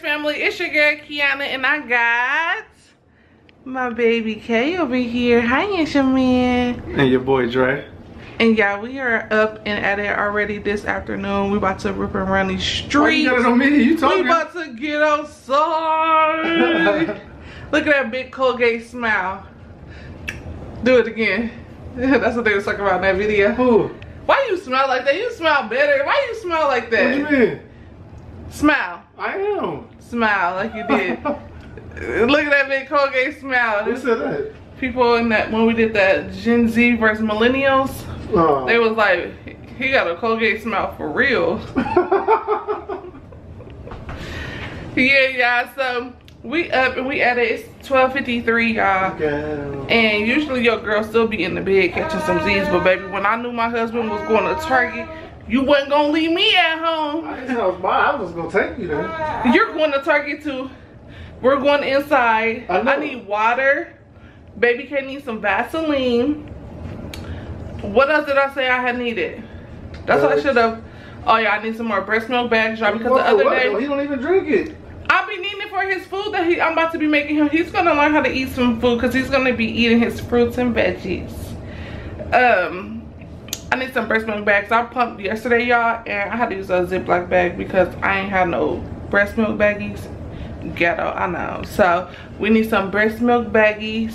Family? It's your girl Keanna and I got my baby Kay over here. Hi, handsome man. And your boy Dre. And y'all, we are up and at it already this afternoon. We about to rip and run these streets. Why you got it on me? You talking? we about to get outside. Look at that big Colgate smile. Do it again. That's what they was talking about in that video. Who? Why you smell like that? You smell better. Why you smell like that? What you mean? Smile. I am. Smile like you did. Look at that big Colgate smile. Who said that? people in that when we did that Gen Z versus millennials, Oh. they was like, he got a Colgate smile for real. yeah, y'all. So we up and we at it. It's 12:53, y'all. Girl. And usually your girl still be in the bed catching some Z's, but baby, when I knew my husband was going to Target, you wasn't gonna leave me at home. I didn't I was mine. I was gonna take you there. You're going to Target too. We're going inside. I. I need water. Baby K needs some Vaseline. What else did I say I had needed? That's what I should have. Oh yeah, I need some more breast milk bags, y'all, because the other what, day he don't even drink it. I'll be needing it for his food that he, I'm about to be making him. He's gonna learn how to eat some food because he's gonna be eating his fruits and veggies. Um, I need some breast milk bags. I pumped yesterday, y'all, and I had to use a Ziploc bag because I ain't had no breast milk baggies. Ghetto, I know. So we need some breast milk baggies.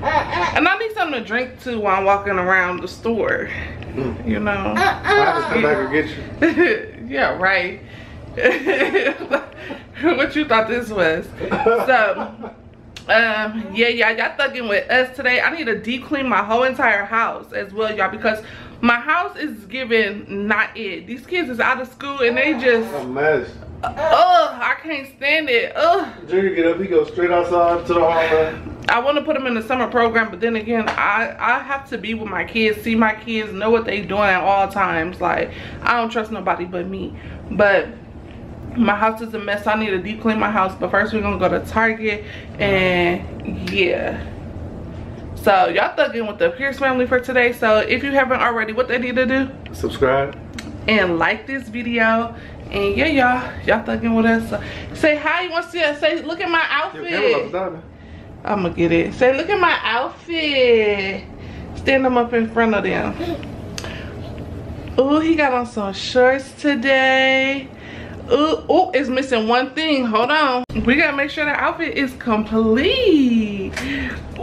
And I need something to drink too while I'm walking around the store. Mm. You know? I have to come back and get you. yeah, right. what you thought this was? So, um, yeah, y'all, y'all thugging with us today. I need to deep clean my whole entire house as well, y'all, because my house is giving not it. These kids is out of school and they just, A mess. ugh, I can't stand it. Ugh. Junior get up, he goes straight outside to the hallway. I want to put them in the summer program, but then again, I I have to be with my kids, see my kids, know what they doing at all times. Like I don't trust nobody but me. But my house is a mess. I need to deep clean my house. But first, we're gonna go to Target, and yeah. So y'all thugging with the Pearse family for today. So if you haven't already, what they need to do Subscribe. and like this video. And yeah, y'all, y'all thugging with us. So say hi. You want to see us? Say, look at my outfit. I'm gonna get it. Say, look at my outfit. Stand them up in front of them. oh he got on some shorts today. Ooh, ooh, it's missing one thing. Hold on. We gotta make sure the outfit is complete. Ooh,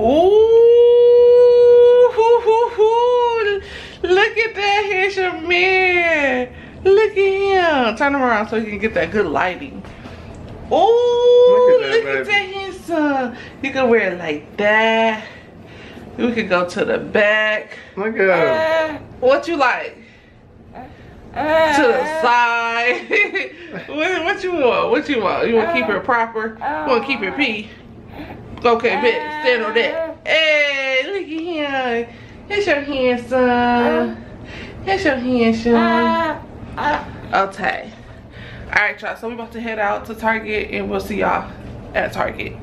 hoo, hoo, hoo. look at that handsome man. Look at him. Turn him around so you can get that good lighting. Ooh, Look at that, look at that handsome. You can wear it like that. We could go to the back. Look at him. Uh, what you like? To the uh, side. what, what you want? What you want? You want to keep it uh, proper? You want to keep it uh, P? Okay, bet. Stand on that. Hey, look at him. Here's your handsome. Here's your handsome. Okay. All right, y'all. So we're about to head out to Target, and we'll see y'all at Target.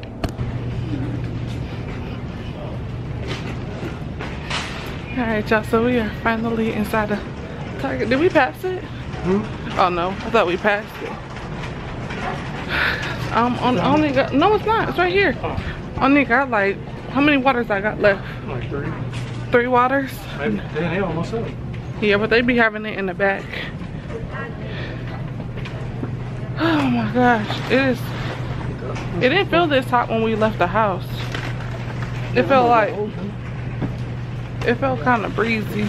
All right, y'all. So we are finally inside the Did we pass it? Hmm? Oh no, I thought we passed it. Um, on, I only got no, it's not. It's right here. I only got like how many waters I got left? Like three. Three waters. They almost up. Yeah, but they be having it in the back. Oh my gosh, it is. It didn't feel this hot when we left the house. It felt like it felt kind of breezy.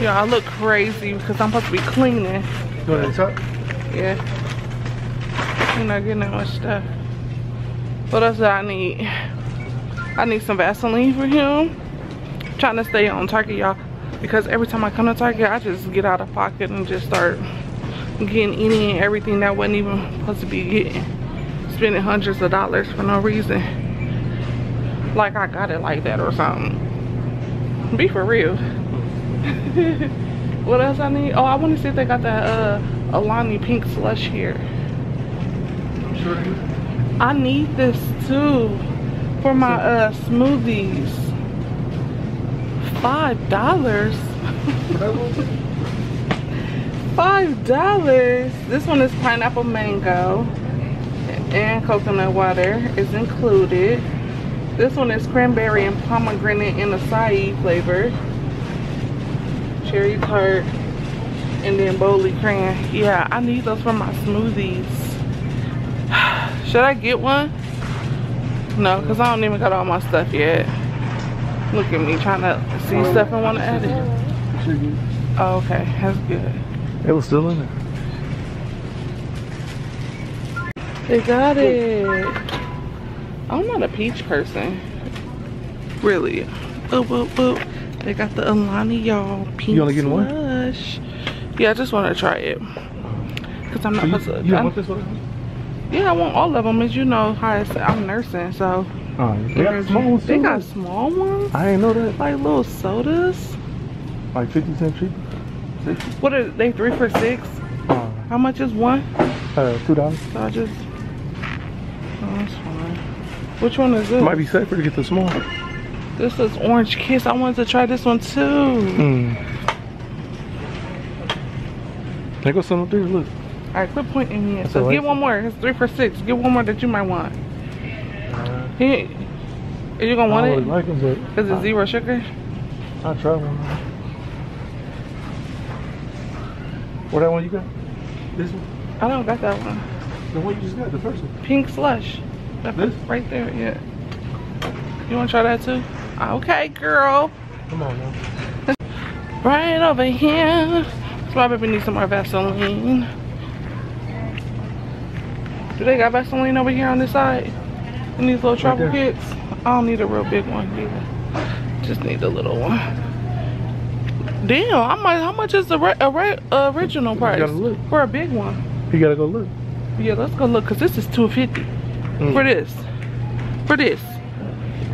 Yeah, I look crazy because I'm supposed to be cleaning. You want to talk? Yeah. You're not getting that much stuff. What else do I need? I need some Vaseline for him. trying to stay on Target, y'all. Because every time I come to Target, I just get out of pocket and just start getting any and everything that wasn't even supposed to be getting. Spending hundreds of dollars for no reason. Like I got it like that or something. Be for real. what else I need? Oh, I want to see if they got that uh Alani pink slush here. Sure. I need this too for my uh smoothies. Five dollars. Five dollars. This one is pineapple mango. and coconut water is included. This one is cranberry and pomegranate in acai flavor. Cherry tart and then bowley cran. Yeah, I need those for my smoothies. Should I get one? No, because I don't even got all my stuff yet. Look at me trying to see stuff I want to add it. Oh, okay, that's good. It was still in there. They got it. I'm not a peach person. Really. Oh, oh, oh. They got the Alani, y'all. Pink You only getting one? Yeah, I just want to try it. Because I'm not So you, supposed to. you want this one? yeah, I want all of them. As you know, how I'm nursing, so. Oh, they got small ones They too. got small ones? I ain't know that. Like little sodas? Like 50 cent cheaper. What are they, three for six? Uh, How much is one? uh, two dollars. So I just. Oh, that's fine. Which one is this? Might be safer to get the small. This is Orange Kiss. I wanted to try this one too. Hmm. There goes some up there. Look. All right, quit pointing me. That's So get one more. It's three for six. Get one more that you might want. Uh, Here. Are you gonna want it? like but Because it's zero sugar? I'll try one. What that one you got? This one? I don't got that one. The one you just got, the first one. Pink slush. That This? right there, yeah. You wanna try that too? Okay, girl. Come on now. Right over here. Baby needs some more Vaseline. Do they got Vaseline over here on this side? In these little travel there. kits? I don't need a real big one either. Just need a little one. Damn, how much, how much is the re, a re, original price gotta look. for a big one? You gotta go look. Yeah, let's go look, cause this is 250 Mm. for this. For this.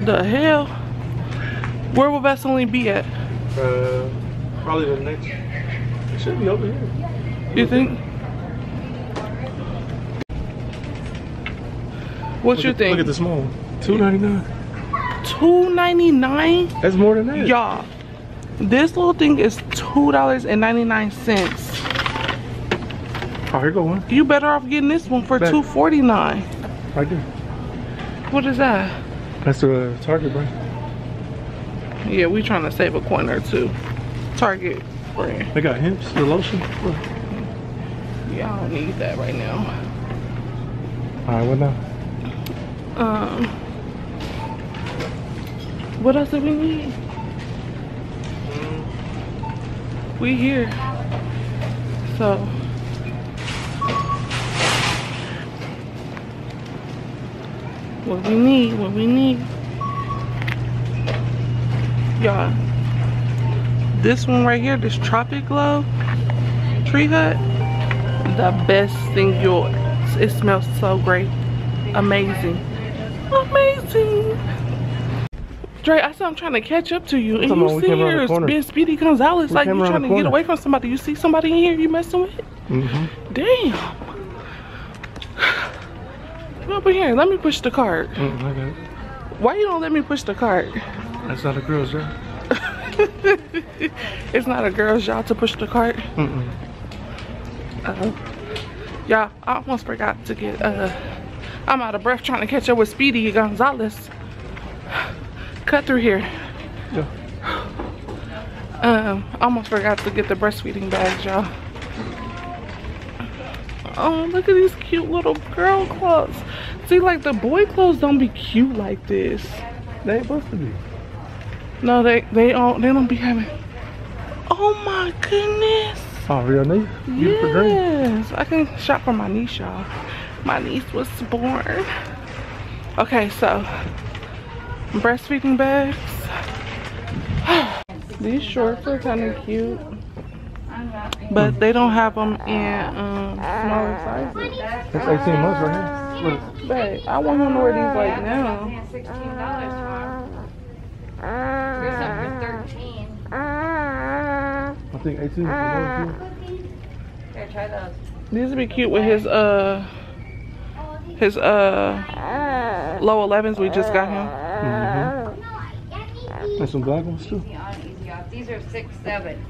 The hell? Where will Vaseline be at? Uh, probably the next. It should be over here. You think? What Look you at- think? Look at the small one. Two ninety nine. Two ninety nine. That's more than that. Y'all, this little thing is two dollars and ninety nine cents. Oh, here go one. You better off getting this one for two forty nine. Right there. What is that? That's the uh, Target brand. Yeah, we trying to save a coin or two. Target brand. They got Hempz, the lotion. Yeah, I don't need that right now. All right, what now? Um, what else do we need? We here. So. What we need, what we need. Y'all. This one right here, this Tropic Glow Tree Hut, the best thing you'll, it smells so great. Amazing. Amazing. Dre, I said I'm trying to catch up to you, and Come you on, see came around the here, being Speedy Gonzalez, We like you trying to get away from somebody. You see somebody in here you messing with? Mm-hmm. Damn. Come over here. Let me push the cart. Mm. Why you don't let me push the cart? That's not a girl's job. it's not a girl's job to push the cart. Mm-mm. Uh, yeah, I almost forgot to get. Uh, I'm out of breath trying to catch up with Speedy Gonzalez. Cut through here. Yeah. Um, almost forgot to get the breastfeeding bags, y'all. Oh, look at these cute little girl clothes. See, like the boy clothes don't be cute like this. They ain't supposed to be. No, they they don't they don't be having. Oh my goodness. Oh, real nice. Beautiful dream. Yes, I can shop for my niece, y'all. My niece was born. Okay, so breastfeeding bags. These shorts are kind of cute, but they don't have them in um, smaller sizes. That's 18 months right here. Look. Babe, I want him to wear these like now. Yeah, sixteen dollars tomorrow. Here's up for thirteen. I think 18 is the lowest here. Here, try those. These would be cute with his uh his uh low 11s we just got him. Mm-hmm. And some black ones too. Easy on, easy off. These These are six, seven.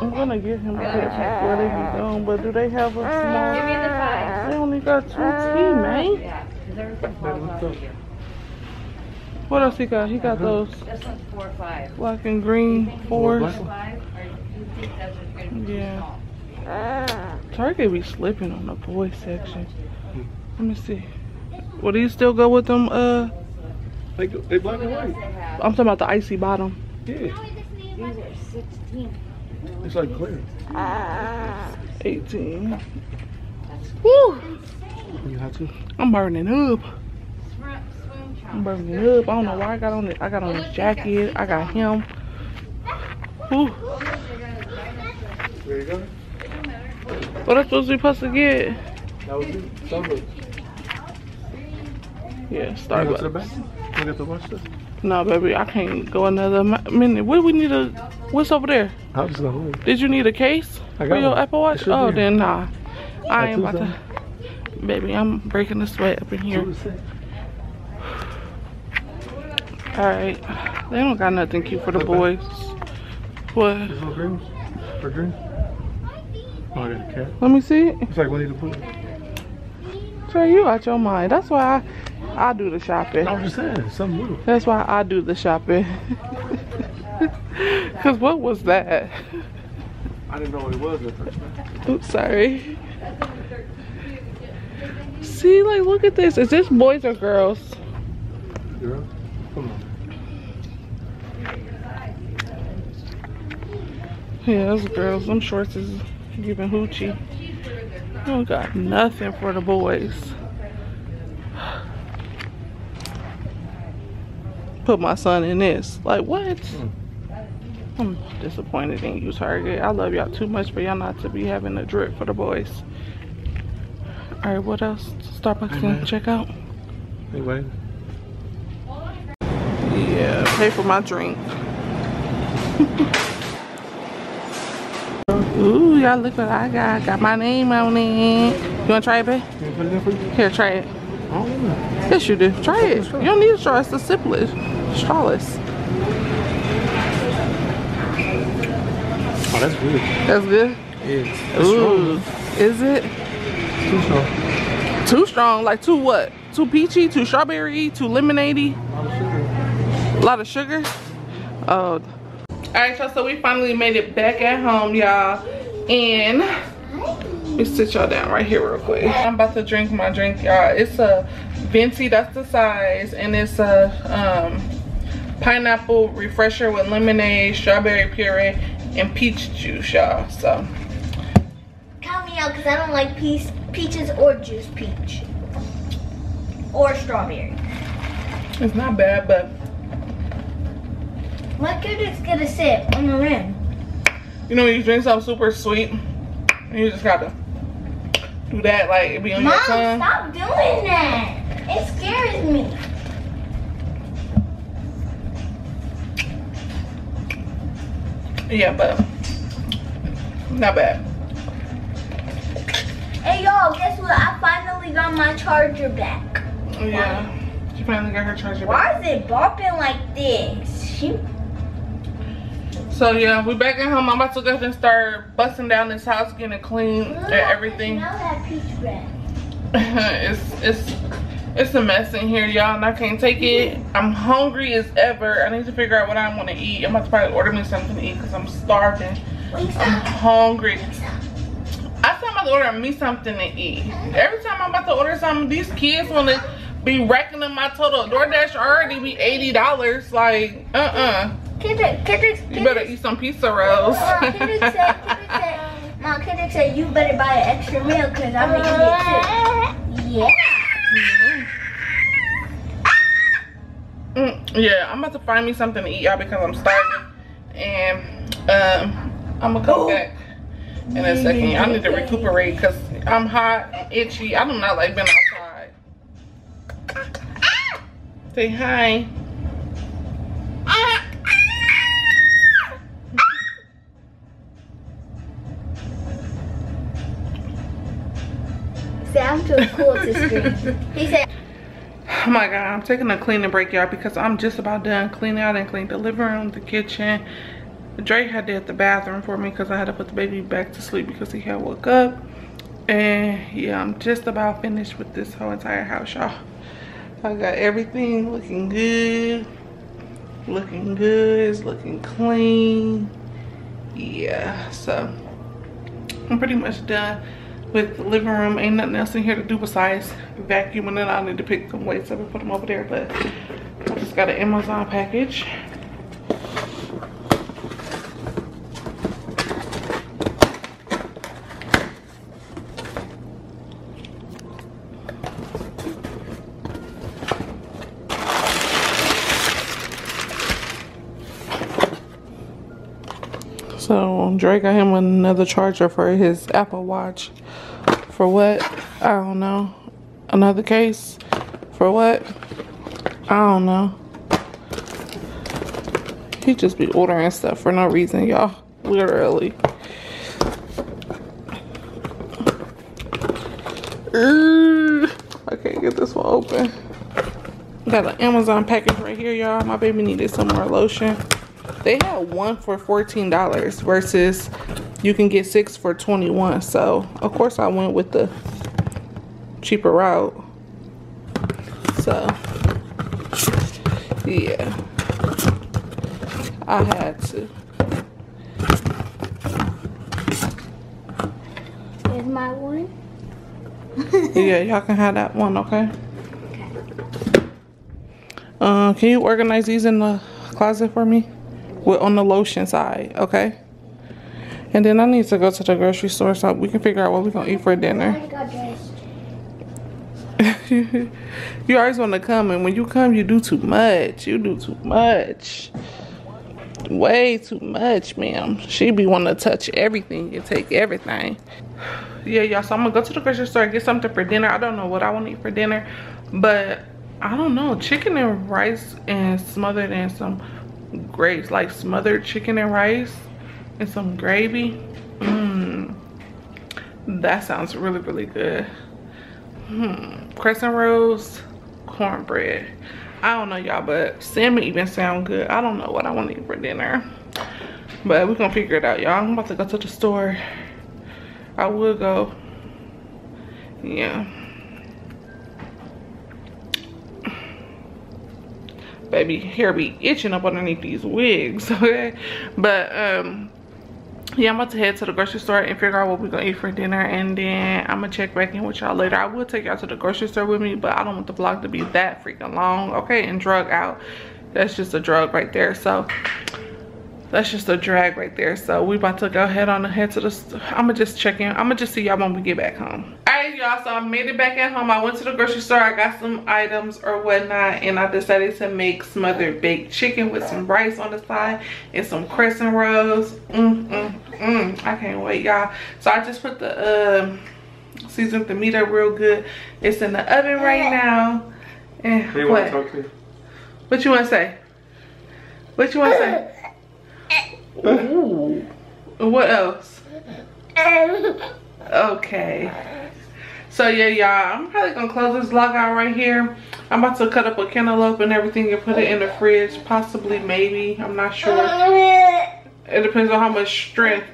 I'm gonna get him a picture where they be going, but do they have a Give me the small? five. They only got two T, man. Yeah, because everything falls out of here. What else he got? He got those This one's four, or five. black and green fours. Five, or you think that's what's gonna be Yeah. small? Target be slipping on the boy section. Let me see. Will these still go with them? Uh, They, go- they black and white. I'm talking about the icy bottom. Yeah. These are sixteen. It's like clear. 18. Woo! You have to. I'm burning up. Swim, swim I'm burning up. I don't know why I got on it. I got on this jacket. I got him. Woo. There you go. What I supposed to be supposed to get? That was it. Starbucks. Yeah, Can you go to the Starbucks. back? You get to watch this? No, baby, I can't go another minute. What we need a? What's over there? I was gonna leave. Did you need a case I for your one. Apple Watch? Oh, then nah. I ain't about to. Baby, I'm breaking the sweat up in here. Two to six. All right, they don't got nothing cute for the boys. What? These little dreams? For dreams? Oh, I got a cat. Let me see. It's like Winnie the Pooh. Trey, you out your mind. That's why I, I do the shopping. I was just saying, something little. That's why I do the shopping. Cause what was that? I didn't know what it was at first. Oops, sorry. See, like, look at this. Is this boys or girls? Girl, come on. Yeah, those girls. Them shorts is giving hoochie. I don't got nothing for the boys. Put my son in this. Like, what? Hmm. I'm disappointed in you, Target. I love y'all too much for y'all not to be having a drip for the boys. All right, what else? Starbucks Hey, gonna check out? Anyway, Yeah, pay for my drink. Ooh, y'all look what I got. Got my name on it. You wanna try it, babe? can you put it in for you? Here, try it. I don't know. Yes, you do. Try it. You don't need a straw. It's the sipless. Strawless. Oh, that's good. That's good. Yeah. Ooh, is it Too strong. too strong? Like too what? Too peachy? Too strawberry? Too lemonade? A lot of sugar. Oh. All right, y'all. So we finally made it back at home, y'all. And let me sit y'all down right here real quick. I'm about to drink my drink, y'all. It's a venti, that's the size, and it's a um, pineapple refresher with lemonade, strawberry puree, and peach juice, y'all. So Count me out because I don't like peach, peaches or juice peach. Or strawberry. it's not bad, but My kid is gonna sit on the rim. you know when you drink something super sweet, and you just gotta do that, like it be on your Mom, stop doing that. It scares me. Yeah, but not bad. Hey y'all, guess what? I finally got my charger back. Oh, yeah, she finally got her charger back. Why is it bopping like this? She So yeah, we back at home. I'm about to go ahead and start busting down this house, getting it clean and everything. Now that peach bread. it's it's it's a mess in here, y'all, and I can't take it. I'm hungry as ever. I need to figure out what I want to eat. I'm about to probably order me something to eat because I'm starving. I'm hungry. I said I'm about to order me something to eat. Every time I'm about to order something, these kids want to be racking up my total. DoorDash already be $80. Like, uh-uh. Kendrick, Kendrick, You better eat some pizza rolls. Mom, Kendrick said, Kendrick said, Mom, Kendrick said you better buy an extra meal because I'm gonna eat it too. Yeah. Mm, yeah, I'm about to find me something to eat, y'all, because I'm starving. And um, I'm gonna come back in a second. I need to recuperate because I'm hot and itchy. I do not like being outside. Say hi. Scream. He said, Oh my god, I'm taking a cleaning break, y'all, because I'm just about done cleaning out and clean the living room, the kitchen, Drake had to did the bathroom for me because I had to put the baby back to sleep because he had woke up. And yeah, I'm just about finished with this whole entire house, y'all. I got everything looking good. Looking good, it's looking clean. Yeah, so I'm pretty much done with the living room. Ain't nothing else in here to do besides vacuum and then I need to pick some weights up and put them over there. But I just got an Amazon package. So Drake got him another charger for his Apple Watch. For what? I don't know. Another case? For what? I don't know. He just be ordering stuff for no reason, y'all. Literally. I can't get this one open. Got an Amazon package right here, y'all. My baby needed some more lotion. They had one for $14 versus you can get six for 21 So, of course, I went with the cheaper route. So, yeah. I had to. Is my one? yeah, y'all can have that one, okay? Okay. Uh, can you organize these in the closet for me? With, on the lotion side, okay? And then I need to go to the grocery store so we can figure out what we're gonna eat for dinner. you always want to come, and when you come, you do too much. You do too much. Way too much, ma'am. She be wanting to touch everything and take everything. Yeah, y'all. So I'm gonna go to the grocery store and get something for dinner. I don't know what I want to eat for dinner, but I don't know. Chicken and rice and smothered in some grapes, like smothered chicken and rice and some gravy. Mmm. That sounds really, really good. Hmm. Crescent rolls, cornbread. I don't know y'all, but salmon even sound good. I don't know what I want to eat for dinner. But we're gonna figure it out, y'all. I'm about to go to the store. I will go. Yeah. Baby, hair be itching up underneath these wigs, okay? But um yeah i'm about to head to the grocery store and figure out what we're gonna eat for dinner and then i'm gonna check back in with y'all later. I will take y'all to the grocery store with me but i don't want the vlog to be that freaking long okay? And drug out. That's just a drug right there so that's just a drag right there. So we about to go ahead on ahead to the i'm gonna just check in. I'm gonna just see y'all when we get back home. All right y'all. So i made it back at home. I went to the grocery store. I got some items or whatnot and i decided to make smothered baked chicken with some rice on the side and some crescent rolls. Mm, mm, mm. i can't wait y'all. So i just put the um seasoned the meat up real good. It's in the oven right now. And Hey, what? want to talk to you? what you want to say? What you want to say Ooh. What else? Okay. So yeah, y'all, I'm probably gonna close this vlog out right here. I'm about to cut up a cantaloupe and everything and put it in the fridge. Possibly, maybe. I'm not sure. It depends on how much strength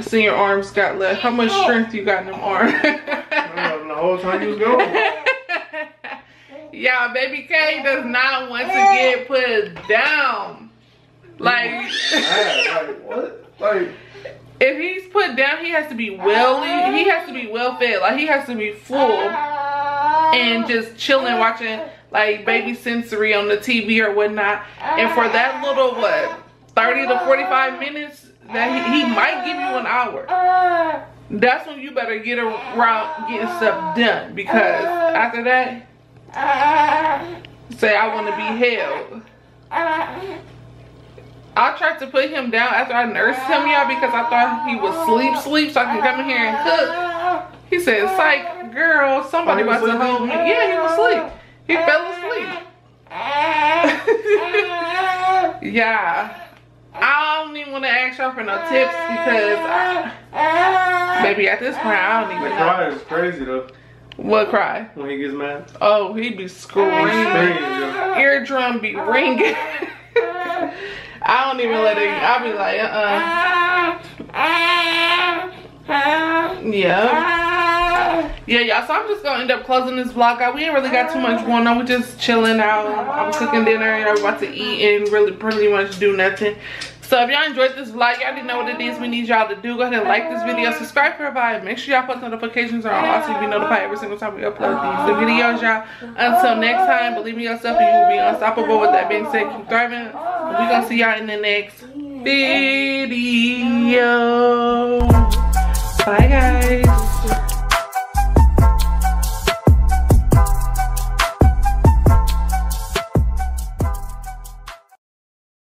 senior arms got left. How much strength you got in them arms. the whole time you was going. Y'all, baby K does not want to get put down. Like, like what? Like if he's put down, he has to be well. He has to be well fed. Like he has to be full and just chilling, watching like baby sensory on the TV or whatnot. And for that little what, 30 to 45 minutes, that he, he might give you an hour. That's when you better get around getting stuff done because after that, say I want to be held. I tried to put him down after I nursed him, y'all, because I thought he was sleep, sleep, so I can come in here and cook. He said, psych, girl, somebody he was about to hold me. Yeah, he was asleep. He fell asleep. yeah. I don't even want to ask y'all for no tips because, I, baby, at this point, I don't even know. cry is crazy though. What cry? When he gets mad. Oh, he be screaming. Scream, yo. Eardrum be ringing. I don't even let it. I'll be like, uh-uh. Yeah. Yeah, y'all. So I'm just gonna end up closing this vlog out. We ain't really got too much going on. We just chilling out. I was cooking dinner and I was about to eat and really pretty much do nothing. So if y'all enjoyed this vlog, y'all already know what it is we need y'all to do. Go ahead and like this video, subscribe for a vibe. Make sure y'all post notifications on also you be notified every single time we upload these the videos, y'all. Until next time, believe in yourself and you will be unstoppable. With that being said, keep thriving. We gonna see y'all in the next video. Bye guys.